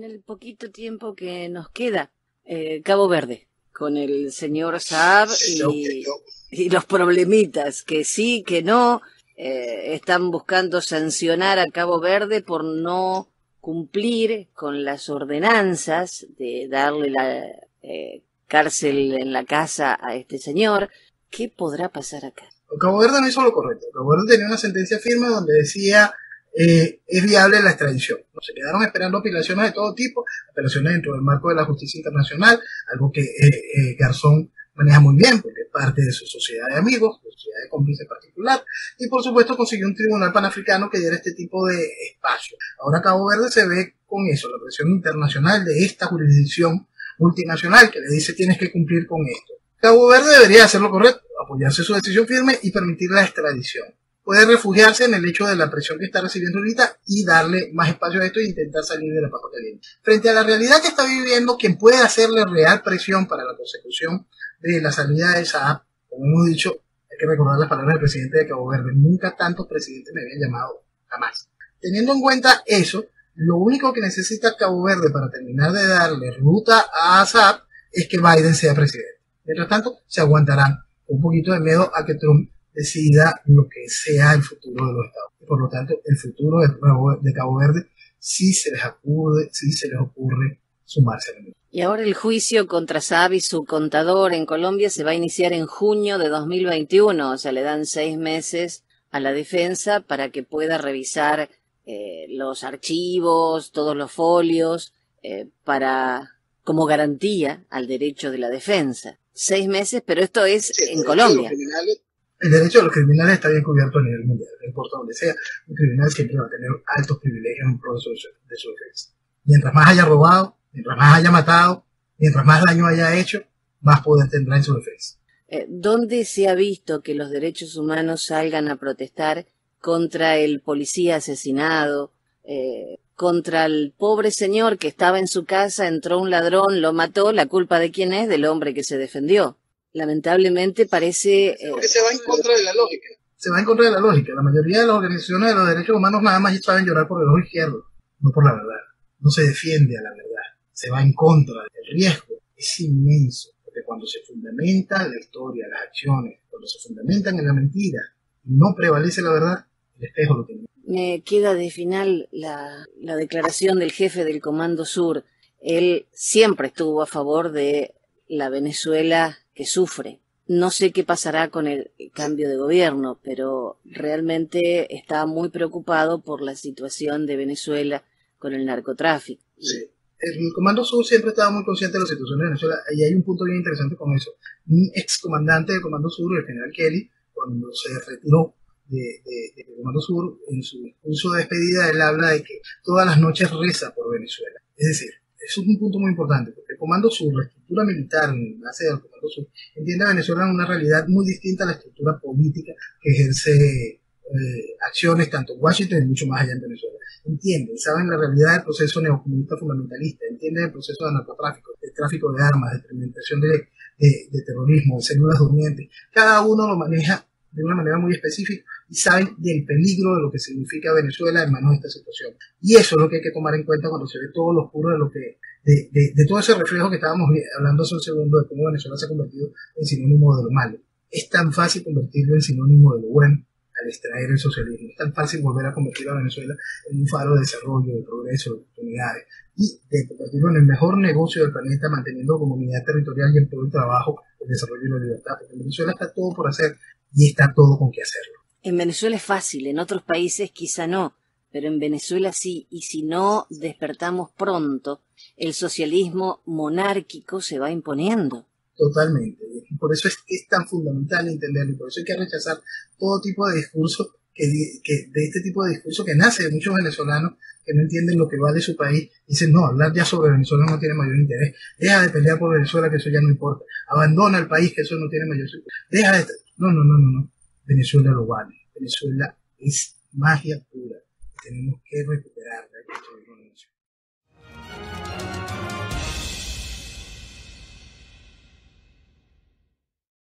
En el poquito tiempo que nos queda, eh, Cabo Verde, con el señor Saab y, y los problemitas, que sí, que no, eh, están buscando sancionar a Cabo Verde por no cumplir con las ordenanzas de darle la eh, cárcel en la casa a este señor. ¿Qué podrá pasar acá? Cabo Verde no hizo lo correcto. Cabo Verde tenía una sentencia firme donde decía eh, es viable la extradición. Se quedaron esperando apelaciones de todo tipo, apelaciones dentro del marco de la justicia internacional, algo que Garzón maneja muy bien, porque es parte de su sociedad de amigos, su sociedad de cómplices particular, y por supuesto consiguió un tribunal panafricano que diera este tipo de espacio. Ahora Cabo Verde se ve con eso, la presión internacional de esta jurisdicción multinacional que le dice tienes que cumplir con esto. Cabo Verde debería hacer lo correcto, apoyarse su decisión firme y permitir la extradición. Puede refugiarse en el hecho de la presión que está recibiendo ahorita y darle más espacio a esto e intentar salir de la papa caliente. Frente a la realidad que está viviendo, quien puede hacerle real presión para la consecución de la salida de esa como hemos dicho, hay que recordar las palabras del presidente de Cabo Verde, nunca tantos presidentes me habían llamado, jamás. Teniendo en cuenta eso, lo único que necesita Cabo Verde para terminar de darle ruta a ASAP es que Biden sea presidente. Mientras tanto, se aguantarán un poquito de miedo a que Trump decida lo que sea el futuro de los Estados Unidos. Por lo tanto, el futuro de Cabo Verde sí se les ocurre, sí se les ocurre sumarse al y ahora el juicio contra Saab y su contador en Colombia se va a iniciar en junio de 2021, o sea, le dan seis meses a la defensa para que pueda revisar eh, los archivos, todos los folios, eh, para como garantía al derecho de la defensa. Seis meses, pero esto es en Colombia. El derecho de los criminales está bien cubierto a nivel mundial, no importa donde sea, un criminal siempre va a tener altos privilegios en un proceso de su defensa. Mientras más haya robado, Mientras más haya matado, mientras más daño haya hecho, más poder tendrá en su defensa. Eh, ¿Dónde se ha visto que los derechos humanos salgan a protestar contra el policía asesinado, eh, contra el pobre señor que estaba en su casa, entró un ladrón, lo mató, la culpa de quién es? Del hombre que se defendió. Lamentablemente parece... Eh, se va en contra de la lógica. Se va en contra de la lógica. La mayoría de las organizaciones de los derechos humanos nada más saben llorar por el ojo izquierdo, no por la verdad. No se defiende a la verdad se va en contra del riesgo es inmenso, porque cuando se fundamenta la historia, las acciones, cuando se fundamentan en la mentira no prevalece la verdad, el espejo lo tiene. Me queda de final la, la declaración del jefe del Comando Sur. Él siempre estuvo a favor de la Venezuela sufre. No sé qué pasará con el cambio de gobierno, pero realmente está muy preocupado por la situación de Venezuela con el narcotráfico. Sí el Comando Sur siempre estaba muy consciente de la situación de Venezuela y hay un punto bien interesante con eso. Un ex comandante del Comando Sur, el general Kelly, cuando se retiró del de, Comando Sur, en su discurso de despedida, él habla de que todas las noches reza por Venezuela. Es decir, eso es un punto muy importante, porque el Comando Sur, estructura militar en base del Comando Sur, entiende a Venezuela en una realidad muy distinta a la estructura política que ejerce eh, acciones tanto en Washington y mucho más allá en Venezuela. Entienden, saben la realidad del proceso neocomunista fundamentalista, entienden el proceso de narcotráfico, de tráfico de armas, de experimentación de, de, terrorismo, de células durmientes. Cada uno lo maneja de una manera muy específica y saben del peligro de lo que significa Venezuela en manos de esta situación. Y eso es lo que hay que tomar en cuenta cuando se ve todo lo oscuro de lo que, de, de, todo ese reflejo que estábamos hablando hace un segundo de cómo Venezuela se ha convertido en sinónimo de lo malo. Es tan fácil convertirlo en sinónimo de lo bueno al extraer el socialismo. Es tan fácil volver a convertir a Venezuela en un faro de desarrollo, de progreso, de oportunidades y de convertirlo en el mejor negocio del planeta, manteniendo como unidad territorial y en todo el trabajo, el desarrollo y la libertad. Porque en Venezuela está todo por hacer y está todo con qué hacerlo. En Venezuela es fácil, en otros países quizá no, pero en Venezuela sí, y si no despertamos pronto, el socialismo monárquico se va imponiendo. Totalmente. Por eso es, es tan fundamental entenderlo. Y por eso hay que rechazar todo tipo de discurso que, de este tipo de discurso que nace de muchos venezolanos que no entienden lo que vale su país. Dicen, no, hablar ya sobre Venezuela no tiene mayor interés. Deja de pelear por Venezuela, que eso ya no importa. Abandona el país, que eso no tiene mayor interés. Deja de... No, no, no, no, no. Venezuela lo vale. Venezuela es magia pura. Tenemos que recuperarla.